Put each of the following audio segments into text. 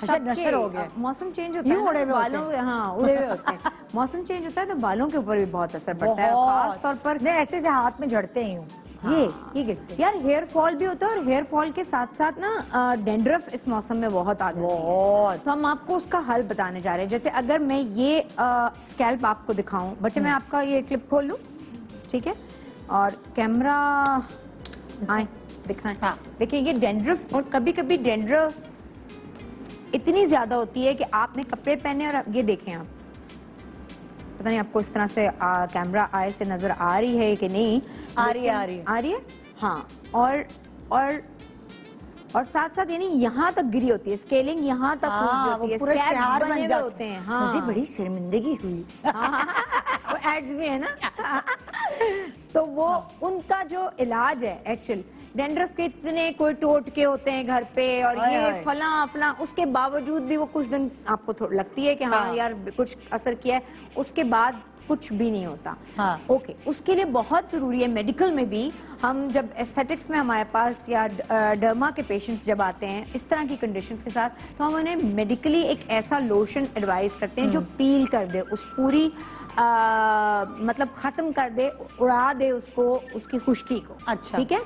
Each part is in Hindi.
सबके, अच्छा, uh, नशर हो अब गए मौसम चेंज होता यूँ है ना, उड़े हुए होते बालों के हाँ उड़े हुए होते हैं। मौसम चेंज होता है तो बालों के ऊपर भी बहुत असर पड़ता है खास तौर पर नहीं ऐसे से हाथ में झड़ते ही हूँ। ये ये गिरते यार हेयर फॉल भी होता है और हेयर फॉल के साथ साथ ना डेंड्रफ इस मौसम में बहुत आ जाती है तो हम आपको उसका हल बताने जा रहे हैं। जैसे अगर मैं ये स्कैल्प आपको दिखाऊँ बच्चे मैं आपका ये क्लिप खोल लूँ? ठीक है? और कैमरा आए दिखाएँ। हाँ। देखिए ये डेंड्रफ और कभी कभी डेंड्रफ इतनी ज़्यादा होती है कि आपने कपड़े पहने और ये देखें आप। पता नहीं आपको इस तरह से आ, कैमरा आए से नज़र आ रही है कि नहीं आ रही है, आ रही है। आ रही है? हाँ और और और साथ साथ यानी यहाँ तक गिरी होती है स्केलिंग यहाँ तक हाँ, होती है पूरे scabs बने हुए होते हैं हाँ। मुझे बड़ी शर्मिंदगी हुई। वो एड्स भी है ना? तो वो हाँ। उनका जो इलाज है एक्चुअल डेंड्रफ के इतने कोई टोटके होते हैं घर पे और ये। फला फला उसके बावजूद भी वो कुछ दिन आपको लगती है कि हाँ, हाँ। यार कुछ असर किया है उसके बाद कुछ भी नहीं होता हाँ। ओके उसके लिए बहुत ज़रूरी है मेडिकल में भी हम जब एस्थेटिक्स में हमारे पास या डर्मा के पेशेंट्स जब आते हैं इस तरह की कंडीशंस के साथ तो हम उन्हें मेडिकली एक ऐसा लोशन एडवाइस करते हैं जो पील कर दे उस पूरी आ, मतलब खत्म कर दे उड़ा दे उसको उसकी खुश्की को। अच्छा। ठीक है?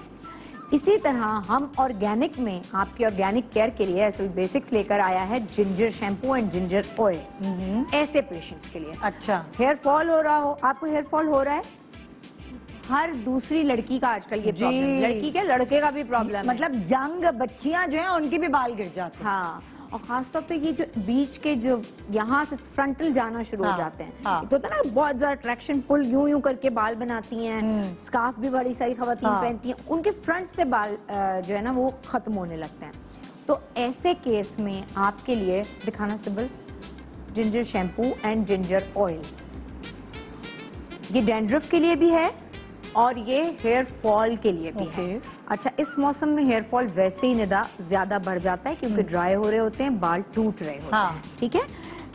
इसी तरह हम ऑर्गेनिक में आपकी ऑर्गेनिक केयर के लिए असल बेसिक्स लेकर आया है ginger shampoo and ginger oil ऐसे पेशेंट्स के लिए। अच्छा। हेयर फॉल हो रहा हो आपको हेयर फॉल हो रहा है? हर दूसरी लड़की का आजकल ये प्रॉब्लम लड़की के लड़के का भी प्रॉब्लम मतलब यंग बच्चियाँ जो हैं उनके भी बाल गिर जाते हैं। हाँ। और खास तौर पे ये जो बीच के जो यहाँ से फ्रंटल जाना शुरू हो हाँ, जाते हैं हाँ। तो होता ना बहुत ज़्यादा ट्रैक्शन पुल यूँ यूँ करके बाल बनाती हैं स्कार्फ भी बड़ी सारी खवातीन हाँ। पहनती हैं उनके फ्रंट से बाल जो है ना वो खत्म होने लगते हैं तो ऐसे केस में आपके लिए दिखाना Sibal ginger shampoo and ginger oil ये डेंड्रफ के लिए भी है और ये हेयर फॉल के लिए भी है। अच्छा इस मौसम में हेयर फॉल वैसे ही निदा ज़्यादा बढ़ जाता है क्योंकि ड्राई हो रहे होते हैं बाल टूट रहे होते हाँ। हैं ठीक है?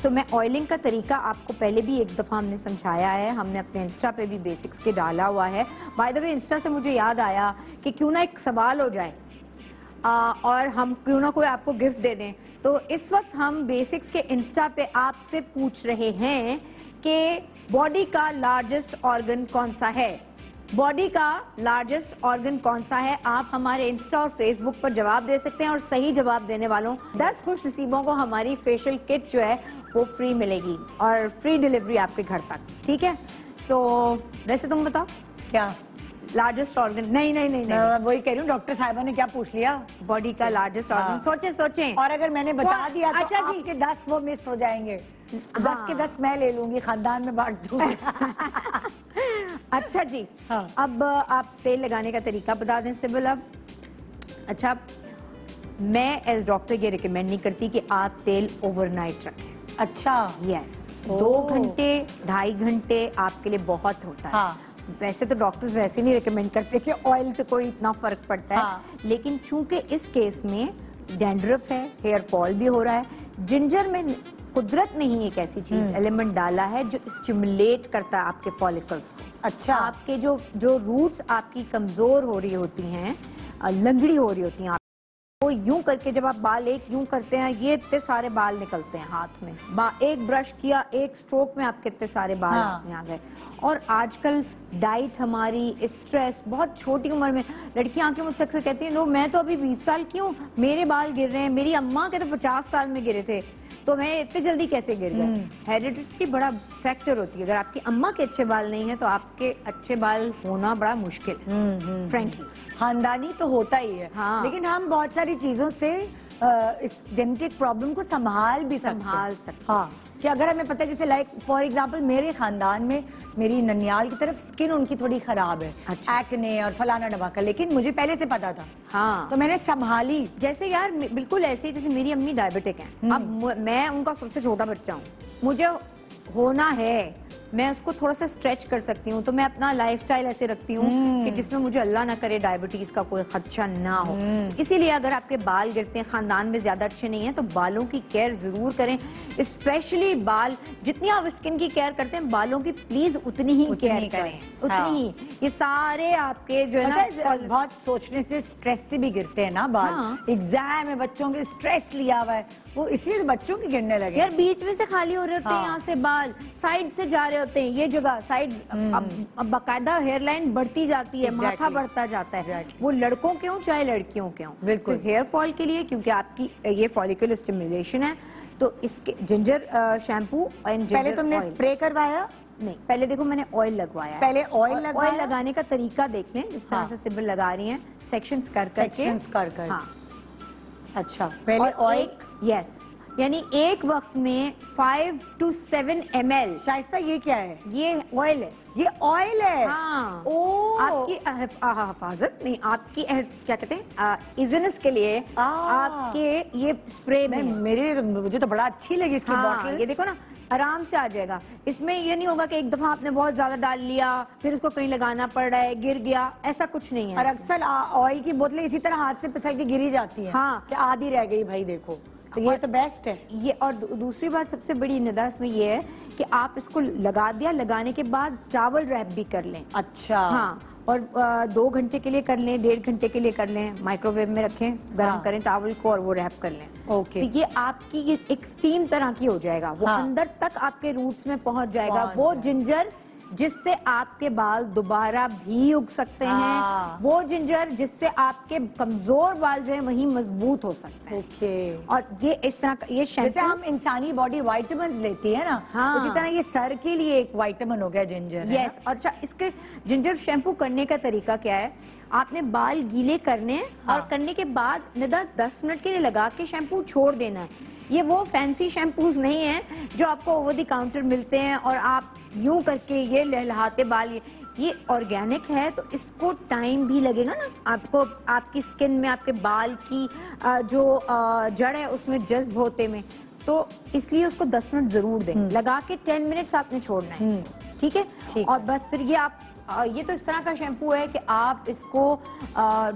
सो मैं ऑयलिंग का तरीका आपको पहले भी एक दफ़ा हमने समझाया है। हमने अपने इंस्टा पे भी बेसिक्स के डाला हुआ है। बाय द वे इंस्टा से मुझे याद आया कि क्यों ना एक सवाल हो जाए आ, और हम क्यों ना कोई आपको गिफ्ट दे दें। तो इस वक्त हम बेसिक्स के इंस्टा पे आपसे पूछ रहे हैं कि बॉडी का लार्जेस्ट ऑर्गन कौन सा है? बॉडी का लार्जेस्ट ऑर्गन कौन सा है? आप हमारे इंस्टा और फेसबुक पर जवाब दे सकते हैं और सही जवाब देने वालों 10 खुश नसीबों को हमारी फेशियल किट जो है वो फ्री मिलेगी और फ्री डिलीवरी आपके घर तक। ठीक है? सो so, वैसे तुम बताओ। क्या? लार्जेस्ट ऑर्गन नहीं नहीं नहीं नहीं। वही कह रही हूँ डॉक्टर साहिबा ने क्या पूछ लिया? बॉडी का लार्जेस्ट ऑर्गन हाँ। सोचे सोचें। और अगर मैंने बता दिया तो अच्छा जी। आपके दस वो मिस हो जाएँगे। दस हाँ। के दस मैं ले लूँगी खानदान में बांट दूँगी। अच्छा जी हाँ। अब आप तेल लगाने का तरीका बता दें सिबिल अब अच्छा मैं एज डॉक्टर ये रिकमेंड नहीं करती कि आप तेल ओवरनाइट रखें अच्छा यस ओह। दो घंटे ढाई घंटे आपके लिए बहुत होता है हाँ। वैसे तो डॉक्टर्स वैसे नहीं रिकमेंड करते कि ऑयल से कोई इतना फ़र्क पड़ता है हाँ। लेकिन चूँकि इस केस में डैंड्रफ है हेयर फॉल भी हो रहा है जिंजर में कुदरत ने ही एक ऐसी हम्म। चीज़ एलिमेंट डाला है जो स्टिमुलेट करता है आपके फॉलिकल्स को अच्छा आपके जो जो रूट्स आपकी कमज़ोर हो रही होती हैं लंगड़ी हो रही होती हैं आप वो यूँ करके जब आप बाल एक यूँ करते हैं ये इतने सारे बाल निकलते हैं हाथ में एक ब्रश किया एक स्ट्रोक में आपके इतने सारे बाल हाँ। आ गए और आजकल डाइट हमारी स्ट्रेस बहुत छोटी उम्र में लड़कियाँ आके मुझसे अक्सर कहती हैं लो मैं तो अभी 20 साल की हूँ मेरे बाल गिर रहे हैं मेरी अम्मा के तो 50 साल में गिरे थे तो मैं इतने जल्दी कैसे गिर हम्म। गए हेरिडिटी बड़ा फैक्टर होती है अगर आपकी अम्मा के अच्छे बाल नहीं है तो आपके अच्छे बाल होना बड़ा मुश्किल है फ्रेंकली खानदानी तो होता ही है हाँ। लेकिन हम बहुत सारी चीज़ों से अ, इस जेनेटिक प्रॉब्लम को संभाल भी। संभाल सकते हाँ कि अगर हमें पता है जैसे लाइक फॉर एग्जांपल मेरे खानदान में मेरी ननियाल की तरफ़ स्किन उनकी थोड़ी खराब है अच्छा। एक्ने और फलाना डबाका लेकिन मुझे पहले से पता था। हाँ। तो मैंने संभाली। जैसे यार बिल्कुल ऐसे ही जैसे मेरी अम्मी डायबिटिक है। अब मैं उनका सबसे छोटा बच्चा हूँ। मुझे होना है मैं उसको थोड़ा सा स्ट्रेच कर सकती हूँ। तो मैं अपना लाइफस्टाइल ऐसे रखती हूँ कि जिसमें मुझे अल्लाह ना करे डायबिटीज़ का कोई खदशा ना हो। इसीलिए अगर आपके बाल गिरते हैं खानदान में ज़्यादा अच्छे नहीं है तो बालों की केयर ज़रूर करें। स्पेशली बाल जितनी आप स्किन की केयर करते हैं बालों की प्लीज़ उतनी ही उतनी केयर करें। उतनी हाँ। ही। ये सारे आपके जो है ना बहुत सोचने से स्ट्रेस से भी गिरते हैं ना बाल। एग्ज़ाम है बच्चों के स्ट्रेस लिया हुआ है वो इसलिए तो बच्चों के गिरने लगे। यार बीच में से खाली हो रहे होते हैं हाँ। यहाँ से बाल साइड से जा रहे होते हैं ये जगह साइड अब अब बाकायदा हेयर लाइन बढ़ती जाती है exactly. माथा बढ़ता जाता है Exactly. वो लड़कों के हों चाहे लड़कियों के हों बिल्कुल। तो हेयर फॉल के लिए क्योंकि आपकी ये फॉलिकल स्टिमुलेशन है तो इसके जिंजर शैम्पू एंड पहले तुमने स्प्रे करवाया नहीं पहले देखो मैंने ऑयल लगवाया पहले और लगवाया? ऑयल लगाने का तरीका देख लें जिस तरह हाँ। से सिबिल लगा रही हैं सेक्शंस कर करके Sections कर कर। हाँ अच्छा पहले ऑयल यस यानी एक वक्त में five to seven M L Shaista ये क्या है? ये ऑयल है। ये ऑयल है? हाँ। ओ! आपकी हिफाजत? नहीं आपकी अह, क्या कहते हैं? इजनेस के लिए आ। आपके ये स्प्रे में। मेरे तो मुझे तो बड़ा अच्छी लगी इसकी हाँ बॉटल ये देखो ना आराम से आ जाएगा। इसमें ये नहीं होगा कि एक दफ़ा आपने बहुत ज़्यादा डाल लिया फिर उसको कहीं लगाना पड़ रहा है गिर गया ऐसा कुछ नहीं है। और अक्सर ऑयल की बोतलें इसी तरह हाथ से फिसल के गिरी जाती है। हाँ। आधी रह गई भाई देखो। तो ये तो बेस्ट है ये और दूसरी बात सबसे बड़ी निदा इसमें ये है कि आप इसको लगा दिया लगाने के बाद चावल रैप भी कर लें अच्छा हाँ और दो घंटे के लिए कर लें डेढ़ घंटे के लिए कर लें माइक्रोवेव में रखें गर्म हाँ। करें टावल को और वो रैप कर लें ओके। तो ये आपकी ये एक स्टीम तरह की हो जाएगा वो हाँ। अंदर तक आपके रूट्स में पहुँच जाएगा वो। जिंजर जिससे आपके बाल दोबारा भी उग सकते हाँ। हैं वो जिंजर जिससे आपके कमज़ोर बाल जो है वही मज़बूत हो सकते हैं ओके और ये इस तरह का ये जैसे हम इंसानी बॉडी वाइटामिन लेती है ना हाँ। उसी तरह ये सर के लिए एक वाइटामिन हो गया जिंजर यस और अच्छा इसके जिंजर शैम्पू करने का तरीका क्या है आपने बाल गीले करने हाँ। और करने के बाद निदा 10 मिनट के लिए लगा के शैम्पू छोड़ देना है ये वो फैंसी शैम्पूज नहीं है जो आपको ओवर द काउंटर मिलते हैं और आप यूँ करके ये लहलाते बाल ये ये ऑर्गेनिक है तो इसको टाइम भी लगेगा ना। आपको आपकी स्किन में आपके बाल की जो जड़ है उसमें जज्ब होते में तो इसलिए उसको 10 मिनट ज़रूर दें। लगा के 10 मिनट्स आपने छोड़ना है। ठीक है? और बस फिर ये आप ये तो इस तरह का शैम्पू है कि आप इसको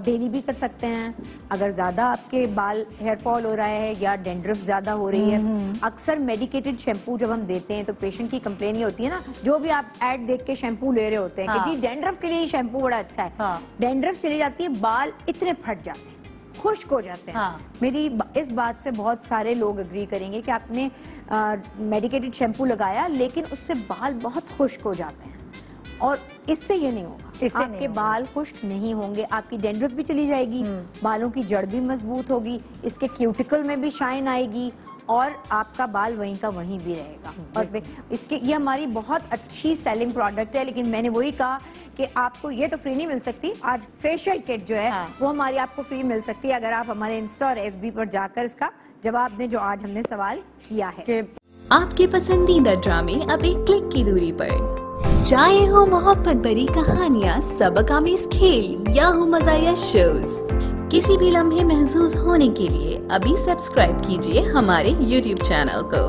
डेली भी कर सकते हैं अगर ज़्यादा आपके बाल हेयर फॉल हो रहा है या डेंड्रफ ज़्यादा हो रही है अक्सर मेडिकेटेड शैम्पू जब हम देते हैं तो पेशेंट की कंप्लेन ये होती है ना जो भी आप एड देख के शैम्पू ले रहे होते हैं हाँ। कि जी डेंड्रफ के लिए शैम्पू बड़ा अच्छा है हाँ। डेंड्रफ चली जाती है बाल इतने फट जाते हैं खुश्क हो जाते हैं हाँ। मेरी इस बात से बहुत सारे लोग अग्री करेंगे कि आपने मेडिकेटेड शैम्पू लगाया लेकिन उससे बाल बहुत खुश्क हो जाते हैं और इससे ये नहीं होगा। इससे आपके। बाल खुश्क नहीं होंगे आपकी डेंड्रफ भी चली जाएगी बालों की जड़ भी मज़बूत होगी इसके क्यूटिकल में भी शाइन आएगी और आपका बाल वहीं का वहीं भी रहेगा। और इसके ये हमारी बहुत अच्छी सेलिंग प्रोडक्ट है लेकिन मैंने वही कहा कि आपको ये तो फ्री नहीं मिल सकती। आज फेशियल किट जो है हाँ। वो हमारी आपको फ्री मिल सकती है अगर आप हमारे इंस्टा और एफ़ पर जाकर इसका जवाब दें जो आज हमने सवाल किया है। आपके पसंदीदा ड्रामे अब एक क्लिक की दूरी पर। चाहे हो मोहब्बत भरी कहानियाँ, सबक आमेज खेल, या हो मजाया शोज़ किसी भी लम्हे महसूस होने के लिए अभी सब्सक्राइब कीजिए हमारे YouTube चैनल को।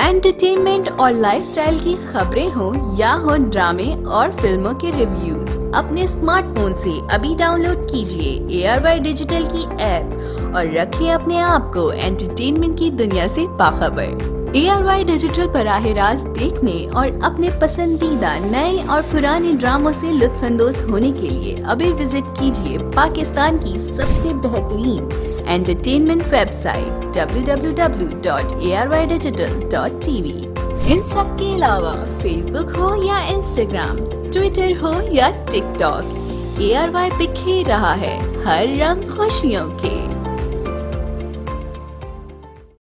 एंटरटेनमेंट और लाइफस्टाइल की खबरें हो या हो ड्रामे और फ़िल्मों के रिव्यूज़ अपने स्मार्टफ़ोन से अभी डाउनलोड कीजिए ए डिजिटल की ऐप और रखें अपने आप को एंटरटेनमेंट की दुनिया से बाखबर। ए आर वाई डिजिटल पर रास्त देखने और अपने पसंदीदा नए और पुराने ड्रामों से लुत्फानंदोज होने के लिए अभी विज़िट कीजिए पाकिस्तान की सबसे बेहतरीन एंटरटेनमेंट वेबसाइट www.arYdigital.tv इन सब के अलावा फेसबुक हो या इंस्टाग्राम ट्विटर हो या टिकटॉक ए आर वाई बिखेर रहा है हर रंग खुशियों के।